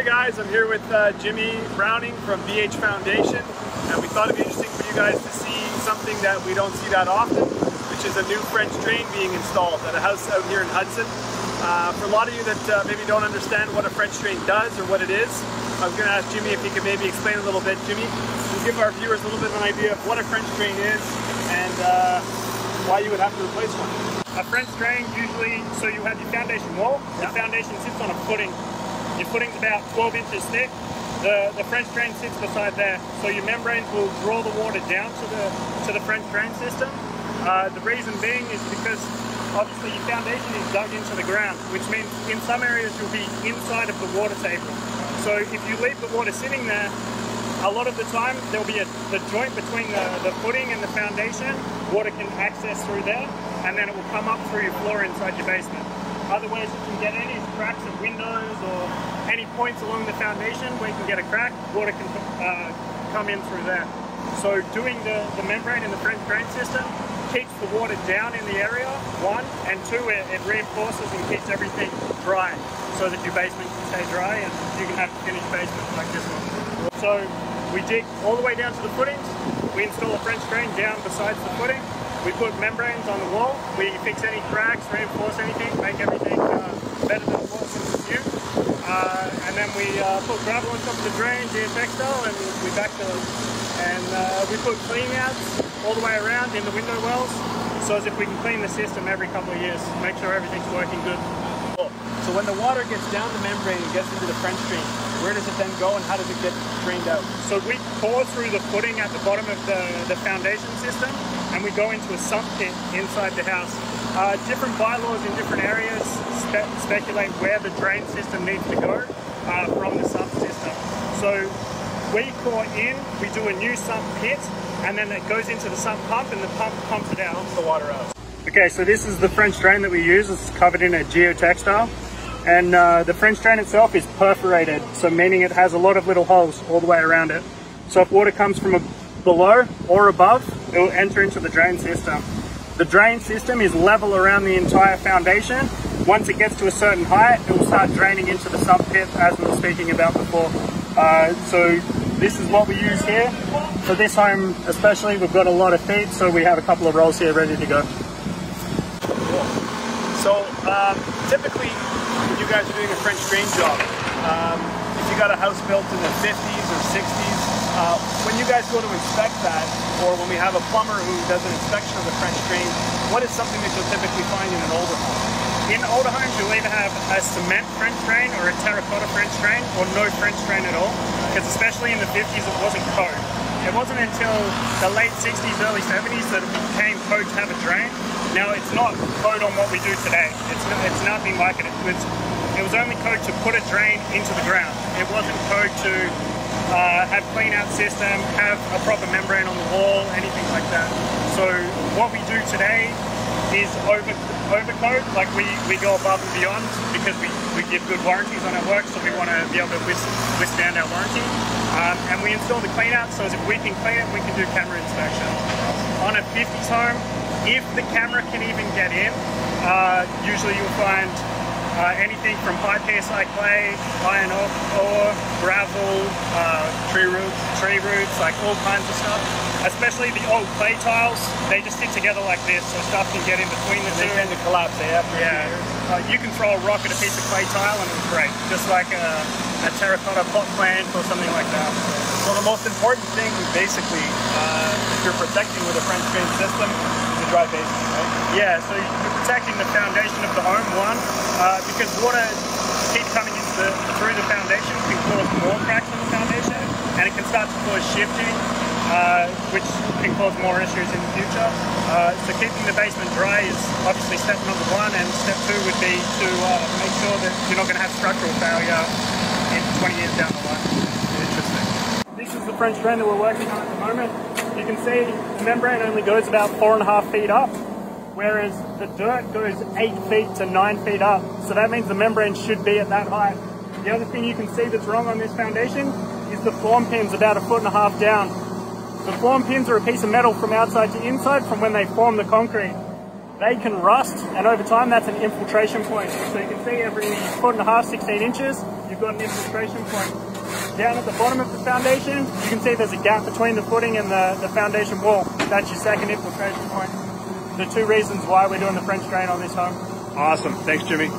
Hey guys, I'm here with uh, Jimi Browning from BH Foundation and we thought it'd be interesting for you guys to see something that we don't see that often, which is a new French drain being installed at a house out here in Hudson. Uh, for a lot of you that uh, maybe don't understand what a French drain does or what it is, I was going to ask Jimi if he could maybe explain a little bit. Jimi, give our viewers a little bit of an idea of what a French drain is and uh, why you would have to replace one. A French drain usually, so you have your foundation wall, the foundation sits on a footing. Your footing's about 12 inches thick. The, the French drain sits beside there, so your membranes will draw the water down to the, to the French drain system. Uh, the reason being is because obviously your foundation is dug into the ground, which means in some areas you'll be inside of the water table. So if you leave the water sitting there, a lot of the time there'll be a, the joint between the, the footing and the foundation, water can access through there, and then it will come up through your floor inside your basement. Other ways you can get in is cracks of windows or any points along the foundation where you can get a crack, water can uh, come in through there. So doing the, the membrane in the French drain system keeps the water down in the area, one, and two, it, it reinforces and keeps everything dry so that your basement can stay dry and you can have a finished basement like this one. So we dig all the way down to the footings, we install a French drain down besides the footing, we put membranes on the wall, we fix any cracks, reinforce anything, make everything uh, better than it was in the view. Uh, and then we uh, put gravel on top of the drain, geotextile, and we backfill it. And uh, we put clean outs all the way around in the window wells so as if we can clean the system every couple of years, make sure everything's working good. So when the water gets down the membrane and gets into the French drain, where does it then go and how does it get drained out? So we pour through the footing at the bottom of the, the foundation system and we go into a sump pit inside the house. Uh, different bylaws in different areas spe speculate where the drain system needs to go uh, from the sump system. So we core in, we do a new sump pit, and then it goes into the sump pump, and the pump pumps it out. Pumps the water out. Okay, so this is the French drain that we use. It's covered in a geotextile. And uh, the French drain itself is perforated, so meaning it has a lot of little holes all the way around it. So if water comes from below or above, it will enter into the drain system. The drain system is level around the entire foundation. Once it gets to a certain height, it will start draining into the sump pit as we were speaking about before. Uh, so this is what we use here. For this home especially, we've got a lot of feet, so we have a couple of rolls here ready to go. So um, typically, when you guys are doing a French drain job, um, if you got a house built in the 50s or 60s, uh, when you guys go to inspect that, or when we have a plumber who does an inspection of the French drain, what is something that you'll typically find in an older home? In older homes, you'll either have a cement French drain or a terracotta French drain, or no French drain at all, because especially in the 50s, it wasn't code. It wasn't until the late 60s, early 70s that it became code to have a drain. Now, it's not code on what we do today. It's, it's nothing like it. It was, it was only code to put a drain into the ground. It wasn't code to uh, have clean out system, have a proper membrane on the wall, anything like that. So what we do today is over overcode, like we, we go above and beyond because we, we give good warranties on our work, so we want to be able to withstand our warranty. Um, and we install the clean out, so if we can clean it, we can do camera inspection. On a 50s home, if the camera can even get in, uh, usually you'll find uh, anything from high PSI clay, iron ore, gravel, uh, tree roots, tree roots, like all kinds of stuff. Especially the old clay tiles, they just stick together like this, so stuff can get in between the two. They tend to collapse after Yeah, uh, you can throw a rock at a piece of clay tile and it's great, just like a, a terracotta pot plant or something like that. So the most important thing, basically, uh, if you're protecting with a French drain system, is a dry basement, right? Yeah, so you're protecting the foundation of the home, one, uh, because water keeps coming into the, through the foundation it can cause more cracks in the foundation, and it can start to cause shifting, uh, which can cause more issues in the future. Uh, so keeping the basement dry is obviously step number one, and step two would be to uh, make sure that you're not going to have structural failure in 20 years down the line. Interesting. This is the French drain that we're working on at the moment. You can see the membrane only goes about four and a half feet up, whereas the dirt goes eight feet to nine feet up. So that means the membrane should be at that height. The other thing you can see that's wrong on this foundation is the form pins about a foot and a half down. The form pins are a piece of metal from outside to inside from when they form the concrete. They can rust, and over time that's an infiltration point. So you can see every foot and a half, 16 inches, you've got an infiltration point down at the bottom of the foundation, you can see there's a gap between the footing and the, the foundation wall. That's your second infiltration point the two reasons why we're doing the French drain on this home. Awesome. Thanks, Jimi.